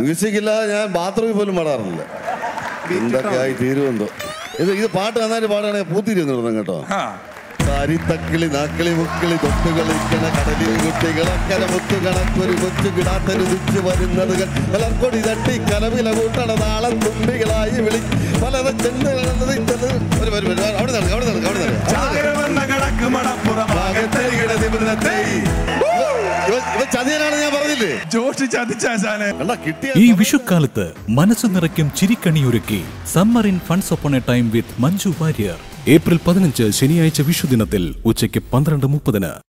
Music ഇല്ലാതെ ഞാൻ ബാത്റൂമിൽ പോലും പാടാറില്ല എന്തൊക്കെയായി തീരുമെന്തോ ഇത് ഇത് പാട്ട് നന്നായിട്ട് പാടുകയാണെങ്കിൽ പൂത്തിരി നിർത്തം കേട്ടോ ആ. തക്കിളി നാക്കിളി മുക്കിളി തൊട്ടുകളിക്കണ കടലിൽ കുട്ടികളക്കര മുത്തു കണക്കൊരു കൊച്ചു കിടാത്തരു തിച്ചു വരുന്നത് പലർക്കൊടി തട്ടി കലവില കൂട്ടണ നാളെ തുമ്പികളായി വിളി. പലത ഒരു ഒരു അവിടെ നടക്കുക അവിടെ നടക്കുക അവിടെ നടക്കുക ജോഷി ചതിച്ചാശാനെ ഈ വിഷുക്കാലത്ത് മനസ്സ് നിറയ്ക്കും ചിരിക്കണിയൊരുക്കി summer in funs open a time with Manju Warrier April പതിനഞ്ച് ശനിയാഴ്ച വിഷുദിനത്തിൽ ഉച്ചയ്ക്ക് പന്ത്രണ്ട് മുപ്പതിന്.